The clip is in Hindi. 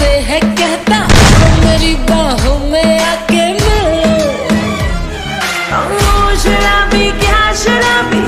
से है कहता हाँ, मेरी बाहों में आके मिल। शराबी क्या शराबी